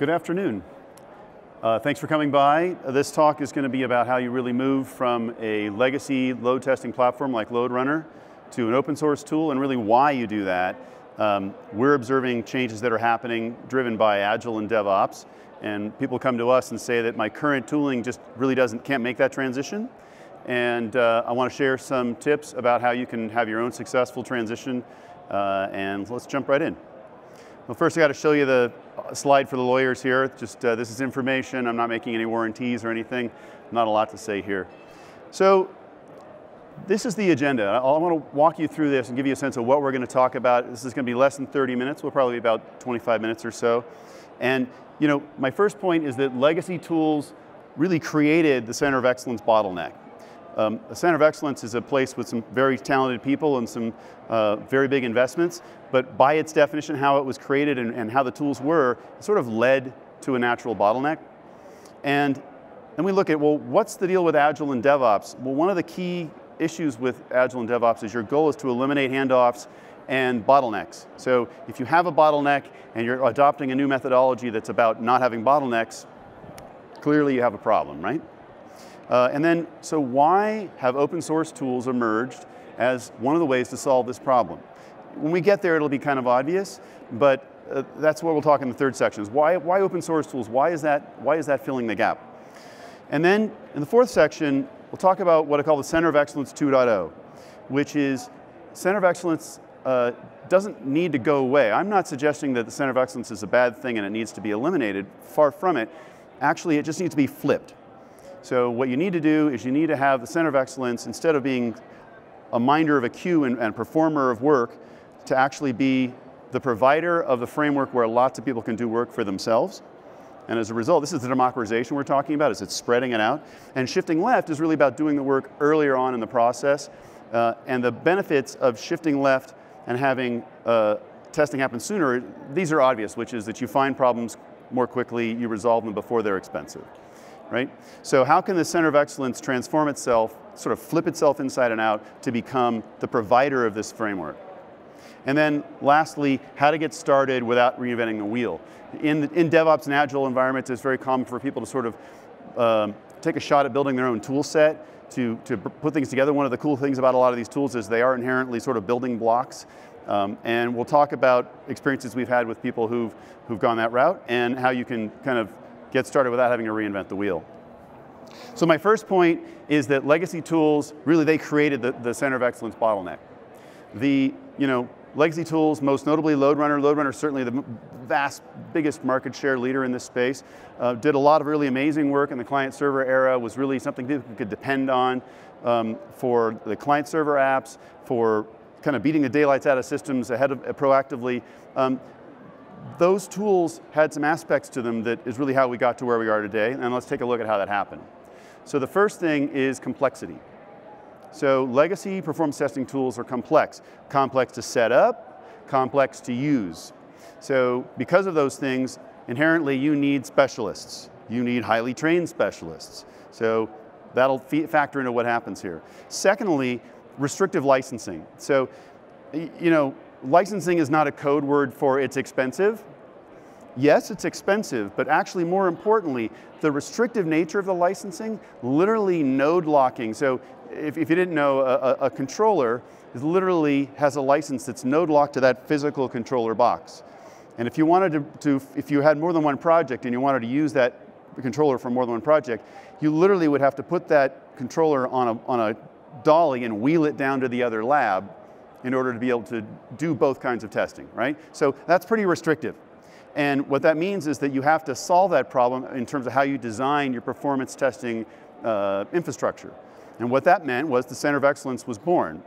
Good afternoon. Uh, thanks for coming by. This talk is going to be about how you really move from a legacy load testing platform like LoadRunner to an open source tool and really why you do that. Um, we're observing changes that are happening driven by Agile and DevOps and people come to us and say that my current tooling just really doesn't, can't make that transition. And uh, I want to share some tips about how you can have your own successful transition uh, and let's jump right in. Well, first I got to show you the slide for the lawyers here. Just uh, this is information. I'm not making any warranties or anything. Not a lot to say here. So this is the agenda. I want to walk you through this and give you a sense of what we're going to talk about. This is going to be less than 30 minutes. We'll probably be about 25 minutes or so. And you know, my first point is that legacy tools really created the center of excellence bottleneck. Um, a center of excellence is a place with some very talented people and some uh, very big investments, but by its definition, how it was created and, and how the tools were, it sort of led to a natural bottleneck. And then we look at, well, what's the deal with Agile and DevOps? Well, one of the key issues with Agile and DevOps is your goal is to eliminate handoffs and bottlenecks. So if you have a bottleneck and you're adopting a new methodology that's about not having bottlenecks, clearly you have a problem, right? Uh, and then, so why have open source tools emerged as one of the ways to solve this problem? When we get there, it'll be kind of obvious, but uh, that's what we'll talk in the third section, is why, why open source tools? Why is, that, why is that filling the gap? And then in the fourth section, we'll talk about what I call the Center of Excellence 2.0, which is Center of Excellence uh, doesn't need to go away. I'm not suggesting that the Center of Excellence is a bad thing and it needs to be eliminated, far from it. Actually, it just needs to be flipped. So what you need to do is you need to have the center of excellence, instead of being a minder of a queue and, and performer of work, to actually be the provider of the framework where lots of people can do work for themselves. And as a result, this is the democratization we're talking about, is it's spreading it out. And shifting left is really about doing the work earlier on in the process. Uh, and the benefits of shifting left and having uh, testing happen sooner, these are obvious, which is that you find problems more quickly, you resolve them before they're expensive right? So how can the center of excellence transform itself, sort of flip itself inside and out to become the provider of this framework? And then lastly, how to get started without reinventing the wheel. In, in DevOps and Agile environments, it's very common for people to sort of um, take a shot at building their own tool set to, to put things together. One of the cool things about a lot of these tools is they are inherently sort of building blocks. Um, and we'll talk about experiences we've had with people who've, who've gone that route and how you can kind of get started without having to reinvent the wheel. So my first point is that legacy tools, really they created the, the center of excellence bottleneck. The, you know, legacy tools, most notably LoadRunner. LoadRunner certainly the vast, biggest market share leader in this space. Uh, did a lot of really amazing work in the client server era, was really something people could depend on um, for the client server apps, for kind of beating the daylights out of systems ahead of uh, proactively. Um, those tools had some aspects to them that is really how we got to where we are today, and let's take a look at how that happened. So the first thing is complexity. So legacy performance testing tools are complex. Complex to set up, complex to use. So because of those things, inherently you need specialists. You need highly trained specialists. So that'll factor into what happens here. Secondly, restrictive licensing. So, you know, licensing is not a code word for it's expensive. Yes, it's expensive, but actually more importantly, the restrictive nature of the licensing, literally node locking. So if, if you didn't know, a, a controller literally has a license that's node locked to that physical controller box. And if you wanted to, to, if you had more than one project and you wanted to use that controller for more than one project, you literally would have to put that controller on a, on a dolly and wheel it down to the other lab in order to be able to do both kinds of testing, right? So that's pretty restrictive. And what that means is that you have to solve that problem in terms of how you design your performance testing uh, infrastructure. And what that meant was the center of excellence was born,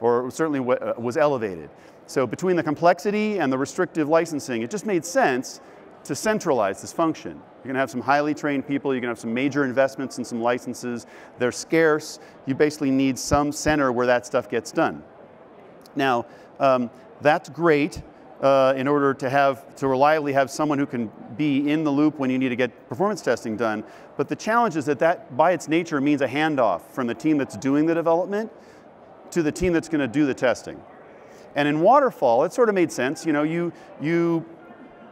or certainly uh, was elevated. So between the complexity and the restrictive licensing, it just made sense to centralize this function. You're going to have some highly trained people, you're going to have some major investments in some licenses. They're scarce. You basically need some center where that stuff gets done. Now, um, that's great uh, in order to have to reliably have someone who can be in the loop when you need to get performance testing done. But the challenge is that that, by its nature, means a handoff from the team that's doing the development to the team that's going to do the testing. And in waterfall, it sort of made sense. You know, you you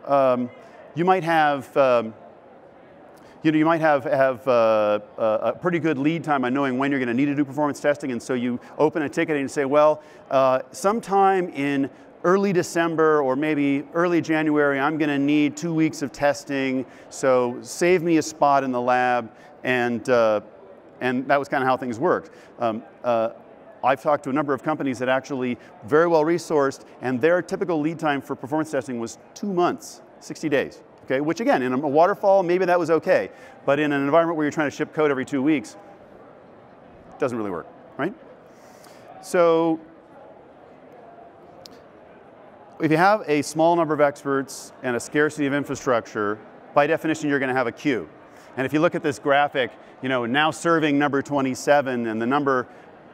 um, you might have, um, you know, you might have, have uh, a pretty good lead time on knowing when you're going to need to do performance testing, and so you open a ticket and you say, well, uh, sometime in early December or maybe early January, I'm going to need two weeks of testing, so save me a spot in the lab, and, uh, and that was kind of how things worked. Um, uh, I've talked to a number of companies that actually very well resourced, and their typical lead time for performance testing was two months, 60 days. Okay, which again, in a waterfall, maybe that was okay, but in an environment where you're trying to ship code every two weeks, it doesn't really work, right? So if you have a small number of experts and a scarcity of infrastructure, by definition, you're going to have a queue. And if you look at this graphic, you know, now serving number 27, and the number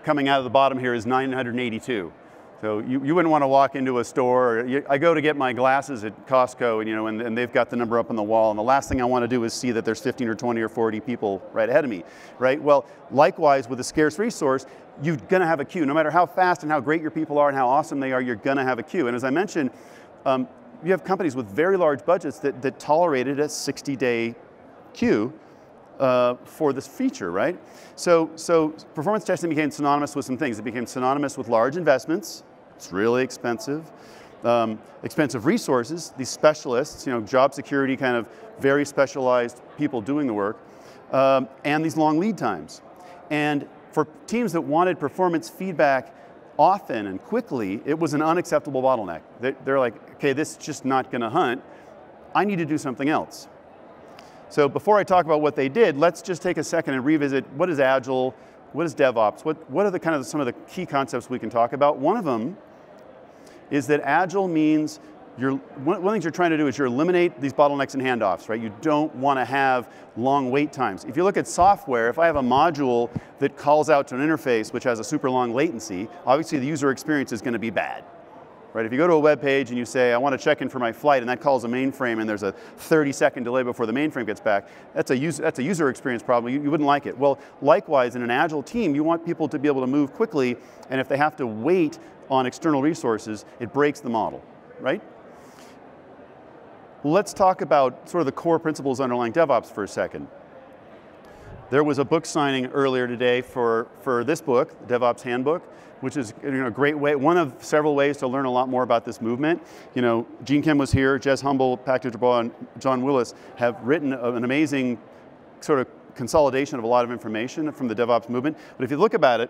coming out of the bottom here is 982. So you, you wouldn't want to walk into a store. You, I go to get my glasses at Costco, and you know, and, and, they've got the number up on the wall, and the last thing I want to do is see that there's 15 or 20 or 40 people right ahead of me, right? Well, likewise with a scarce resource, you're going to have a queue. No matter how fast and how great your people are and how awesome they are, you're going to have a queue. And as I mentioned, um, you have companies with very large budgets that, that tolerated a 60-day queue uh, for this feature, right? So, so performance testing became synonymous with some things. It became synonymous with large investments. It's really expensive. Um, expensive resources, these specialists, you know, job security kind of very specialized people doing the work, um, and these long lead times. And for teams that wanted performance feedback often and quickly, it was an unacceptable bottleneck. They're like, okay, this is just not going to hunt. I need to do something else. So before I talk about what they did, let's just take a second and revisit what is Agile, what is DevOps, what, what are the kind of some of the key concepts we can talk about. One of them is that Agile means you're, one, of the things you're trying to do is you eliminate these bottlenecks and handoffs, right? You don't want to have long wait times. If you look at software, if I have a module that calls out to an interface which has a super long latency, obviously the user experience is going to be bad, Right, if you go to a web page and you say, I want to check in for my flight, and that calls a mainframe, and there's a 30 second delay before the mainframe gets back, that's a, user, that's a user experience problem. You, you wouldn't like it. Well, likewise, in an agile team, you want people to be able to move quickly, and if they have to wait on external resources, it breaks the model, right? Let's talk about sort of the core principles underlying DevOps for a second. There was a book signing earlier today for, for this book, DevOps Handbook, which is you know, a great way, one of several ways to learn a lot more about this movement. You know, Gene Kim was here, Jez Humble, Patrick Debois, and John Willis have written an amazing sort of consolidation of a lot of information from the DevOps movement. But if you look about it,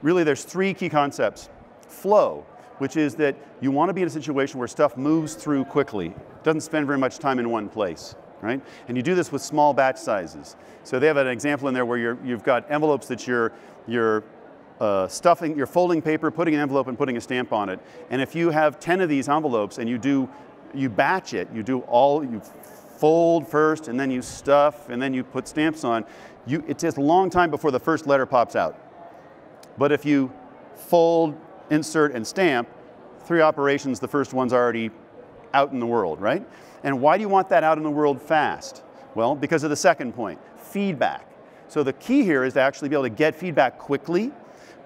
really there's three key concepts. Flow, which is that you want to be in a situation where stuff moves through quickly, doesn't spend very much time in one place right? And you do this with small batch sizes. So they have an example in there where you have got envelopes that you're, you're uh, stuffing, you're folding paper, putting an envelope and putting a stamp on it. And if you have 10 of these envelopes and you do, you batch it, you do all, you fold first and then you stuff and then you put stamps on, you, it takes a long time before the first letter pops out. But if you fold, insert, and stamp, three operations, the first one's already out in the world, right? And why do you want that out in the world fast? Well, because of the second point, feedback. So the key here is to actually be able to get feedback quickly,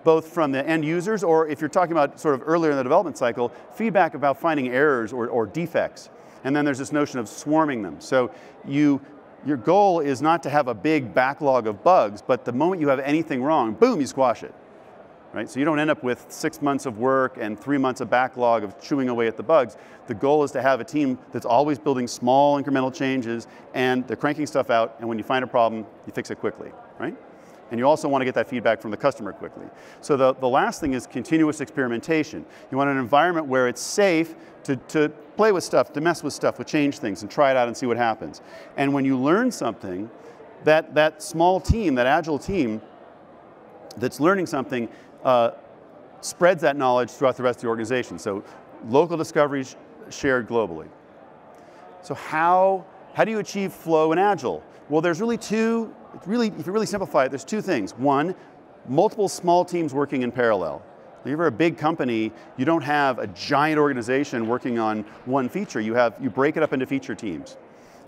both from the end users, or if you're talking about sort of earlier in the development cycle, feedback about finding errors or, or defects. And then there's this notion of swarming them. So you, your goal is not to have a big backlog of bugs, but the moment you have anything wrong, boom, you squash it right? So you don't end up with six months of work and three months of backlog of chewing away at the bugs. The goal is to have a team that's always building small incremental changes and they're cranking stuff out and when you find a problem, you fix it quickly, right? And you also want to get that feedback from the customer quickly. So the, the last thing is continuous experimentation. You want an environment where it's safe to, to play with stuff, to mess with stuff, to change things and try it out and see what happens. And when you learn something, that, that small team, that agile team that's learning something uh, spreads that knowledge throughout the rest of the organization. So local discoveries shared globally. So how, how do you achieve flow in Agile? Well, there's really two, really, if you really simplify it, there's two things. One, multiple small teams working in parallel. If you're a big company, you don't have a giant organization working on one feature. You, have, you break it up into feature teams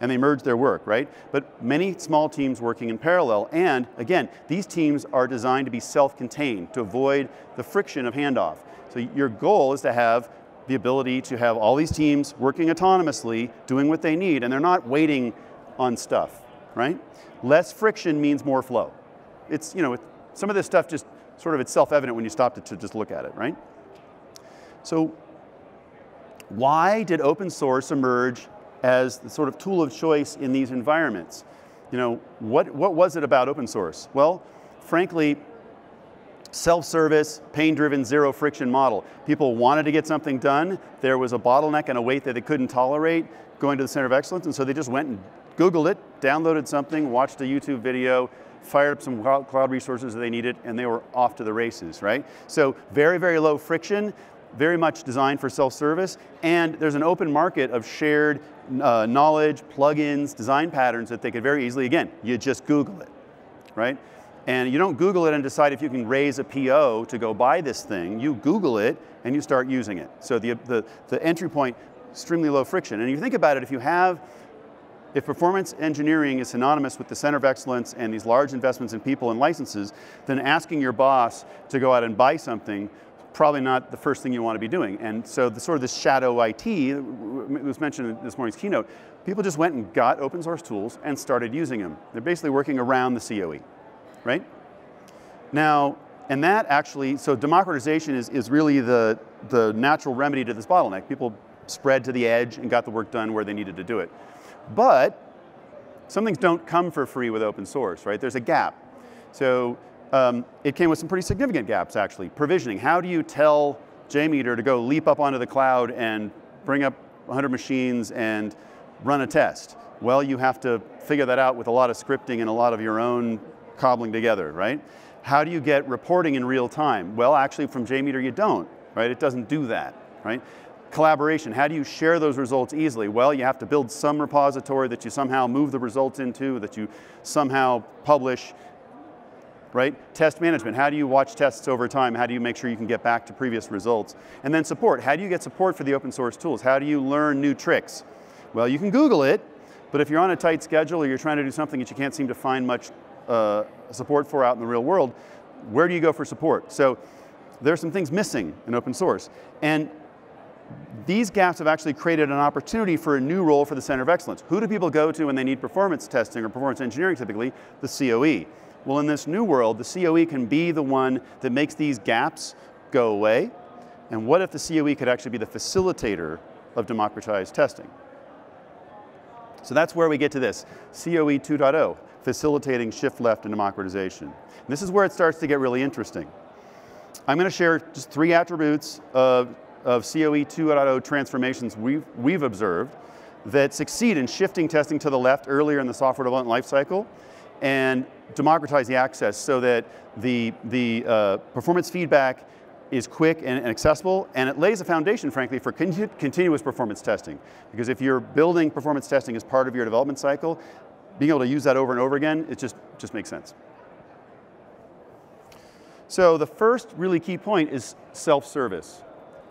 and they merge their work, right? But many small teams working in parallel, and again, these teams are designed to be self-contained to avoid the friction of handoff. So your goal is to have the ability to have all these teams working autonomously, doing what they need, and they're not waiting on stuff, right? Less friction means more flow. It's, you know, some of this stuff just sort of it's self-evident when you stop to, to just look at it, right? So why did open source emerge as the sort of tool of choice in these environments? You know, what, what was it about open source? Well, frankly, self-service, pain-driven, zero friction model. People wanted to get something done. There was a bottleneck and a wait that they couldn't tolerate going to the Center of Excellence, and so they just went and Googled it, downloaded something, watched a YouTube video, fired up some cloud resources that they needed, and they were off to the races, right? So very, very low friction, very much designed for self-service, and there's an open market of shared uh, knowledge, plugins, design patterns that they could very easily, again, you just Google it, right? And you don't Google it and decide if you can raise a PO to go buy this thing. You Google it and you start using it. So the, the, the entry point, extremely low friction. And you think about it, if you have, if performance engineering is synonymous with the center of excellence and these large investments in people and licenses, then asking your boss to go out and buy something probably not the first thing you want to be doing. And so the sort of this shadow IT, was mentioned in this morning's keynote, people just went and got open source tools and started using them. They're basically working around the COE right? Now, and that actually, so democratization is, is really the, the natural remedy to this bottleneck. People spread to the edge and got the work done where they needed to do it. But some things don't come for free with open source, right? There's a gap. So um, it came with some pretty significant gaps, actually. Provisioning, how do you tell JMeter to go leap up onto the cloud and bring up 100 machines and run a test? Well, you have to figure that out with a lot of scripting and a lot of your own cobbling together, right? How do you get reporting in real time? Well, actually from JMeter you don't, right? It doesn't do that, right? Collaboration, how do you share those results easily? Well, you have to build some repository that you somehow move the results into, that you somehow publish, right? Test management, how do you watch tests over time? How do you make sure you can get back to previous results? And then support, how do you get support for the open source tools? How do you learn new tricks? Well, you can Google it, but if you're on a tight schedule or you're trying to do something that you can't seem to find much uh, support for out in the real world, where do you go for support? So there are some things missing in open source. And these gaps have actually created an opportunity for a new role for the Center of Excellence. Who do people go to when they need performance testing or performance engineering typically? The COE. Well, in this new world, the COE can be the one that makes these gaps go away. And what if the COE could actually be the facilitator of democratized testing? So that's where we get to this, COE 2.0 facilitating shift left and democratization. And this is where it starts to get really interesting. I'm going to share just three attributes of, of COE 2.0 transformations we've, we've observed that succeed in shifting testing to the left earlier in the software development lifecycle and democratize the access so that the, the uh, performance feedback is quick and, and, accessible, and it lays a foundation, frankly, for continu continuous performance testing. Because if you're building performance testing as part of your development cycle, being able to use that over and over again, it just, just makes sense. So the first really key point is self-service.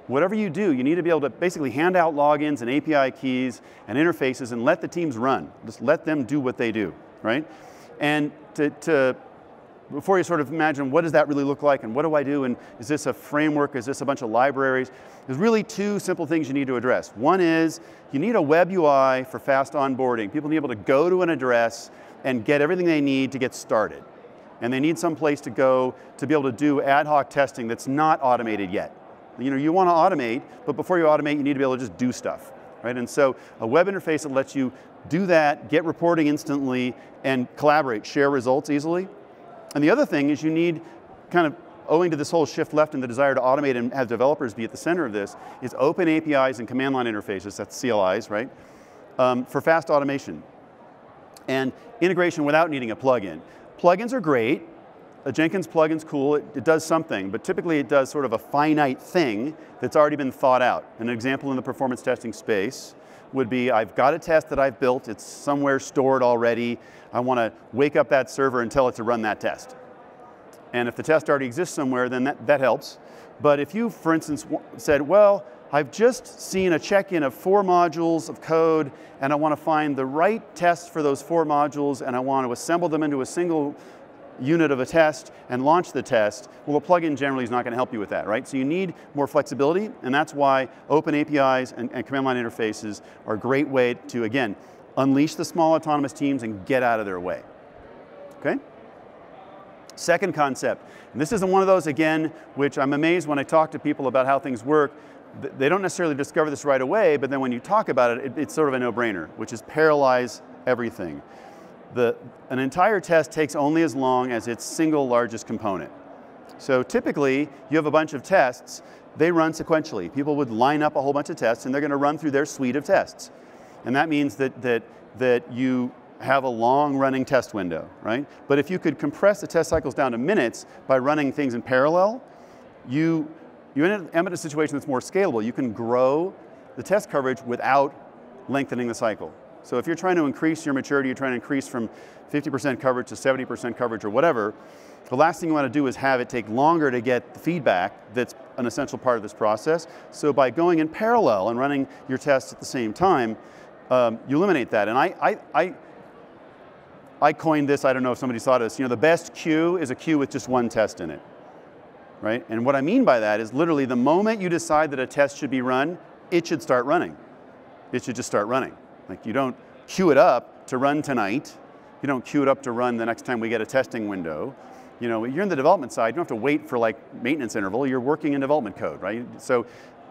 Whatever you do, you need to be able to basically hand out logins and API keys and interfaces and let the teams run. Just let them do what they do, right? And to, to before you sort of imagine what does that really look like and what do I do and is this a framework, is this a bunch of libraries, there's really two simple things you need to address. One is you need a web UI for fast onboarding. People need to be able to go to an address and get everything they need to get started. And they need some place to go to be able to do ad hoc testing that's not automated yet. You know, you want to automate, but before you automate, you need to be able to just do stuff. Right? And so a web interface that lets you do that, get reporting instantly, and collaborate, share results easily, and the other thing is you need kind of owing to this whole shift left and the desire to automate and have developers be at the center of this, is open APIs and command line interfaces, that's CLIs, right, um, for fast automation. And integration without needing a plugin. Plugins are great. A Jenkins plugin's cool, it, it does something, but typically it does sort of a finite thing that's already been thought out. An example in the performance testing space would be I've got a test that I've built, it's somewhere stored already, I want to wake up that server and tell it to run that test. And if the test already exists somewhere, then that, that helps. But if you, for instance, said, well, I've just seen a check-in of four modules of code, and I want to find the right test for those four modules, and I want to assemble them into a single unit of a test and launch the test, well, a plugin generally is not going to help you with that, right? So you need more flexibility, and that's why open APIs and, and command line interfaces are a great way to, again, unleash the small autonomous teams and get out of their way, okay? Second concept, and this isn't one of those, again, which I'm amazed when I talk to people about how things work, they don't necessarily discover this right away, but then when you talk about it, it it's sort of a no-brainer, which is paralyze everything the, an entire test takes only as long as its single largest component. So typically, you have a bunch of tests, they run sequentially. People would line up a whole bunch of tests and they're going to run through their suite of tests. And that means that, that, that you have a long running test window, right? But if you could compress the test cycles down to minutes by running things in parallel, you, you end up in a situation that's more scalable. You can grow the test coverage without lengthening the cycle. So if you're trying to increase your maturity, you're trying to increase from 50% coverage to 70% coverage or whatever, the last thing you want to do is have it take longer to get the feedback that's an essential part of this process. So by going in parallel and running your tests at the same time, um, you eliminate that. And I, I, I, I coined this, I don't know if somebody saw this, you know, the best queue is a queue with just one test in it, right? And what I mean by that is literally the moment you decide that a test should be run, it should start running. It should just start running. Like you don't queue it up to run tonight. You don't queue it up to run the next time we get a testing window. You know, you're in the development side, you don't have to wait for like maintenance interval, you're working in development code, right? So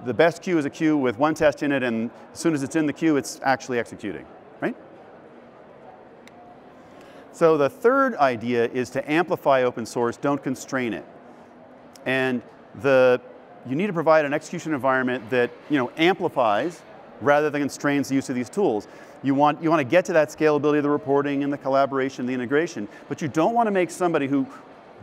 the best queue is a queue with one test in it and as soon as it's in the queue, it's actually executing, right? So the third idea is to amplify open source, don't constrain it. And the, you need to provide an execution environment that you know, amplifies rather than constrains the use of these tools. You want, you want to get to that scalability of the reporting and the collaboration, the integration, but you don't want to make somebody who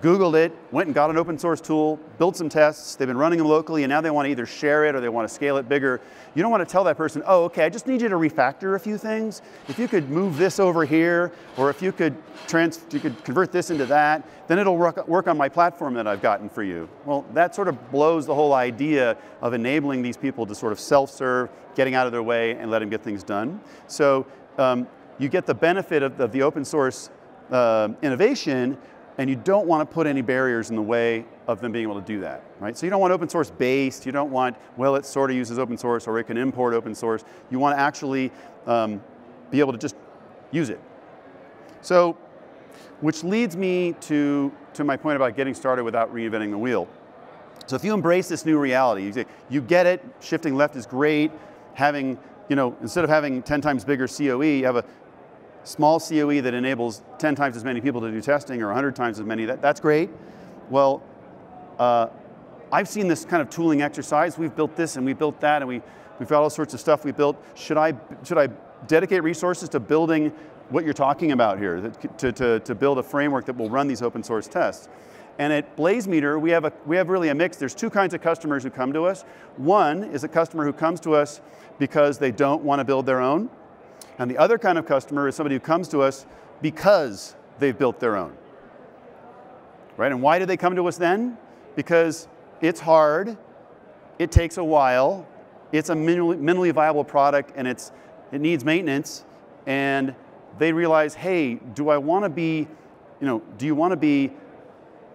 Googled it, went and got an open source tool, built some tests, they've been running them locally, and now they want to either share it or they want to scale it bigger. You don't want to tell that person, oh, okay, I just need you to refactor a few things. If you could move this over here, or if you could, trans you could convert this into that, then it'll work, work on my platform that I've gotten for you. Well, that sort of blows the whole idea of enabling these people to sort of self-serve, getting out of their way, and let them get things done. So um, you get the benefit of, of the open source uh, innovation and you don't want to put any barriers in the way of them being able to do that, right? So you don't want open source based, you don't want, well, it sort of uses open source or it can import open source. You want to actually um, be able to just use it. So, which leads me to, to my point about getting started without reinventing the wheel. So if you embrace this new reality, you, say, you get it, shifting left is great, having, you know, instead of having 10 times bigger COE, you have a small COE that enables 10 times as many people to do testing or 100 times as many, that, that's great. Well, uh, I've seen this kind of tooling exercise. We've built this and we built that and we, we've got all sorts of stuff we built. Should I, should I dedicate resources to building what you're talking about here, to, to, to build a framework that will run these open source tests? And at Blazemeter, we have, a, we have really a mix. There's two kinds of customers who come to us. One is a customer who comes to us because they don't want to build their own. And the other kind of customer is somebody who comes to us because they've built their own. Right? And why do they come to us then? Because it's hard, it takes a while, it's a minimally, viable product, and it's, it needs maintenance, and they realize, hey, do I want to be, you know, do you want to be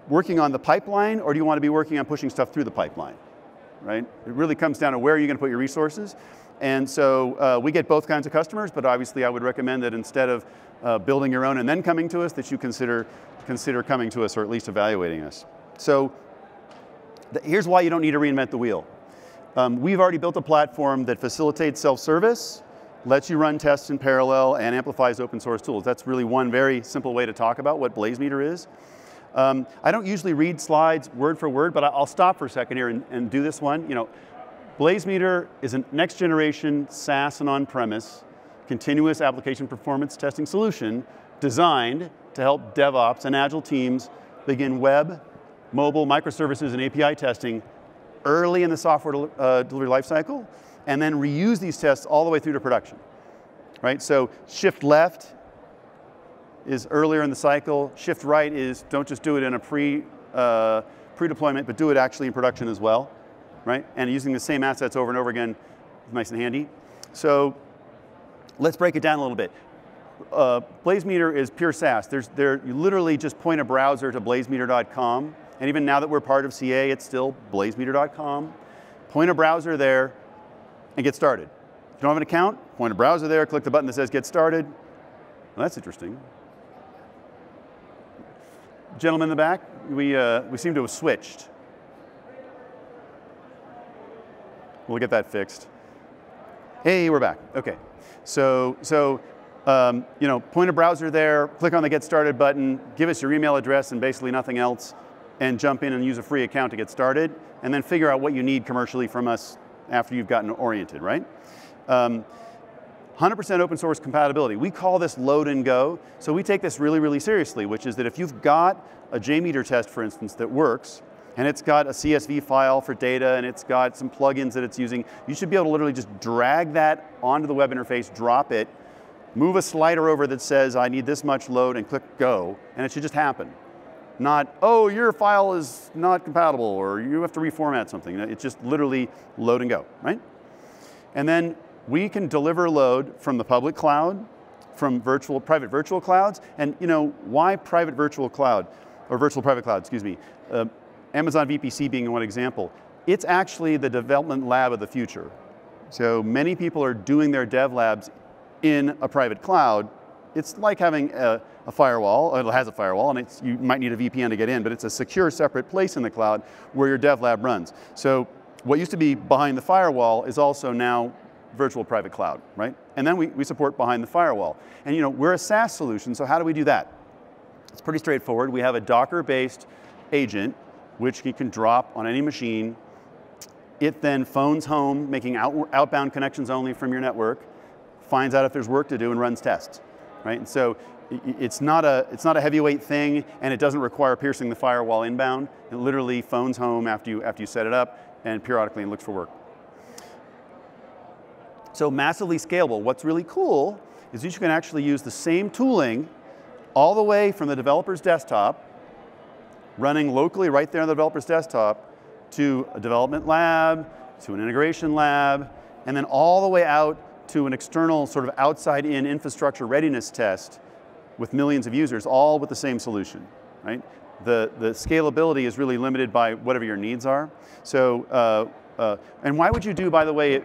working on the pipeline, or do you want to be working on pushing stuff through the pipeline? Right? It really comes down to where are you going to put your resources. And so uh, we get both kinds of customers, but obviously I would recommend that instead of uh, building your own and then coming to us, that you consider, consider coming to us or at least evaluating us. So here's why you don't need to reinvent the wheel. Um, we've already built a platform that facilitates self-service, lets you run tests in parallel, and amplifies open source tools. That's really one very simple way to talk about what Blazemeter is. Um, I don't usually read slides word for word, but I'll stop for a second here and, and do this one. You know, Blazemeter is a next generation SaaS and on-premise continuous application performance testing solution designed to help DevOps and Agile teams begin web, mobile, microservices, and API testing early in the software uh, delivery lifecycle, and then reuse these tests all the way through to production. Right? So shift left is earlier in the cycle. Shift right is don't just do it in a pre, uh, pre-deployment, but do it actually in production as well right? And using the same assets over and over again is nice and handy. So let's break it down a little bit. uh, BlazeMeter is pure SaaS. There's, there, you literally just point a browser to blazemeter.com, and even now that we're part of CA, it's still blazemeter.com. Point a browser there and get started. If you don't have an account, point a browser there, click the button that says get started. Well, that's interesting. Gentleman in the back, we, uh, we seem to have switched. We'll get that fixed. Hey, we're back. Okay. So, so um, you know, point a browser there, click on the Get Started button, give us your email address and basically nothing else, and jump in and use a free account to get started, and then figure out what you need commercially from us after you've gotten oriented, right? 100% um, open source compatibility. We call this load and go. So we take this really, really seriously, which is that if you've got a JMeter test, for instance, that works, and it's got a CSV file for data, and it's got some plugins that it's using, you should be able to literally just drag that onto the web interface, drop it, move a slider over that says, I need this much load, and click go, and it should just happen. Not, oh, your file is not compatible, or you have to reformat something. It's just literally load and go, right? And then we can deliver load from the public cloud, from virtual, private virtual clouds, and you know, why private virtual cloud, or virtual private cloud, excuse me. Uh, Amazon VPC being one example. It's actually the development lab of the future. So many people are doing their dev labs in a private cloud, it's like having a, a firewall, it has a firewall, and you might need a VPN to get in, but it's a secure separate place in the cloud where your dev lab runs. So what used to be behind the firewall is also now virtual private cloud, right? And then we, we support behind the firewall. And you know, we're a SaaS solution, so how do we do that? It's pretty straightforward. We have a Docker-based agent, which you can drop on any machine. It then phones home, making out, outbound connections only from your network finds out if there's work to do and runs tests, right? And so it's not a it's not a heavyweight thing, and it doesn't require piercing the firewall inbound. It literally phones home after you after you set it up, and periodically looks for work. So massively scalable. What's really cool is you can actually use the same tooling all the way from the developer's desktop, running locally right there on the developer's desktop, to a development lab, to an integration lab, and then all the way out to an external sort of outside-in infrastructure readiness test with millions of users, all with the same solution, right? The, the scalability is really limited by whatever your needs are. So, uh, uh, and why would you do, by the way,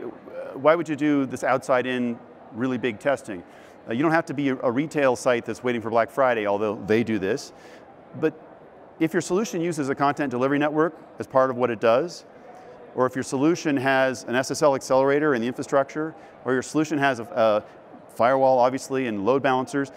why would you do this outside-in really big testing? Uh, you don't have to be a, a retail site that's waiting for Black Friday, although they do this. But if your solution uses a content delivery network as part of what it does, or if your solution has an SSL accelerator in the infrastructure, or your solution has a, a firewall, obviously, and load balancers,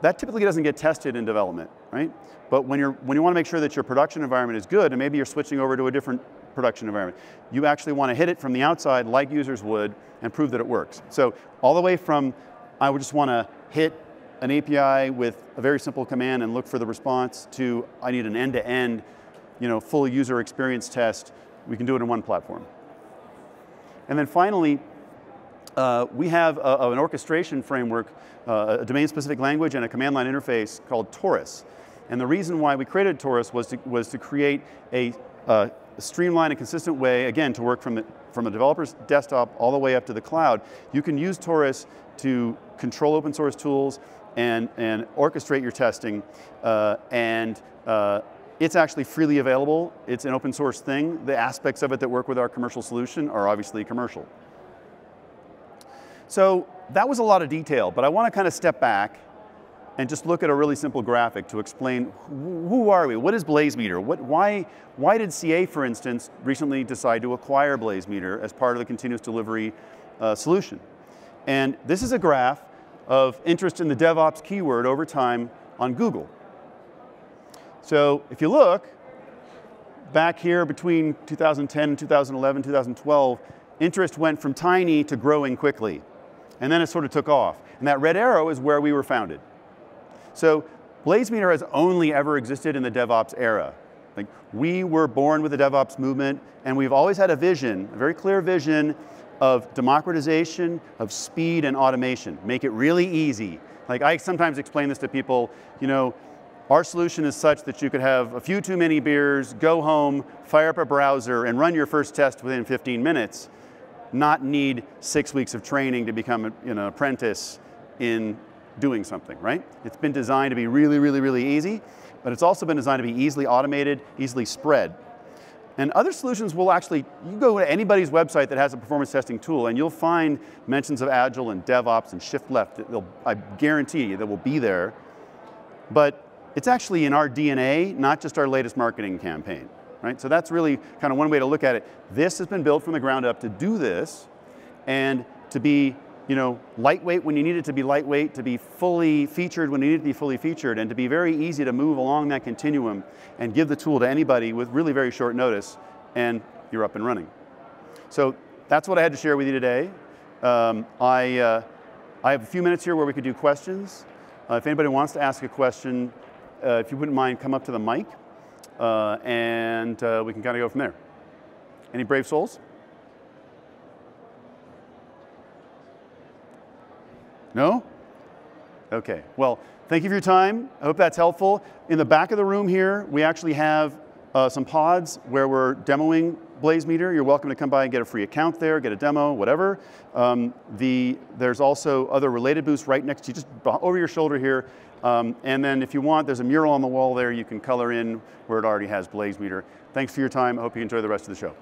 that typically doesn't get tested in development, right? But when, you're, when you want to make sure that your production environment is good, and maybe you're switching over to a different production environment, you actually want to hit it from the outside like users would and prove that it works. So all the way from, I would just want to hit an API with a very simple command and look for the response to, I need an end-to-end, -end, you know, full user experience test we can do it in one platform. And then finally, uh, we have a, an orchestration framework, uh, a domain-specific language and a command line interface called Taurus. And the reason why we created Taurus was to, was to create a, uh, streamlined and consistent way, again, to work from the, from a developer's desktop all the way up to the cloud. You can use Taurus to control open source tools and, and orchestrate your testing uh, and uh, it's actually freely available. It's an open source thing. The aspects of it that work with our commercial solution are obviously commercial. So that was a lot of detail, but I want to kind of step back and just look at a really simple graphic to explain who are we? What is BlazeMeter? What, why, why did CA, for instance, recently decide to acquire BlazeMeter as part of the continuous delivery uh, solution? And this is a graph of interest in the DevOps keyword over time on Google. So if you look, back here between 2010 and 2011, 2012, interest went from tiny to growing quickly. And then it sort of took off. And that red arrow is where we were founded. So BlazeMeter has only ever existed in the DevOps era. Like we were born with the DevOps movement, and we've always had a vision, a very clear vision of democratization, of speed and automation. Make it really easy. Like I sometimes explain this to people, you know, our solution is such that you could have a few too many beers, go home, fire up a browser, and run your first test within 15 minutes, not need six weeks of training to become an you know, apprentice in doing something, right? It's been designed to be really, really, really easy, but it's also been designed to be easily automated, easily spread. And other solutions will actually, you go to anybody's website that has a performance testing tool and you'll find mentions of Agile and DevOps and Shift Left. I guarantee you that will be there. But it's actually in our DNA, not just our latest marketing campaign. Right? So that's really kind of one way to look at it. This has been built from the ground up to do this and to be you know, lightweight when you need it to be lightweight, to be fully featured when you need it to be fully featured, and to be very easy to move along that continuum and give the tool to anybody with really very short notice, and you're up and running. So that's what I had to share with you today. Um, I, uh, I have a few minutes here where we could do questions. Uh, if anybody wants to ask a question, uh, if you wouldn't mind, come up to the mic, uh, and uh, we can kind of go from there. Any brave souls? No? Okay, well, thank you for your time. I hope that's helpful. In the back of the room here, we actually have uh, some pods where we're demoing Blazemeter. You're welcome to come by and get a free account there, get a demo, whatever. Um, the, there's also other related booths right next to you, just over your shoulder here. Um, and then if you want, there's a mural on the wall there you can color in where it already has Blazemeter. Thanks for your time. I hope you enjoy the rest of the show.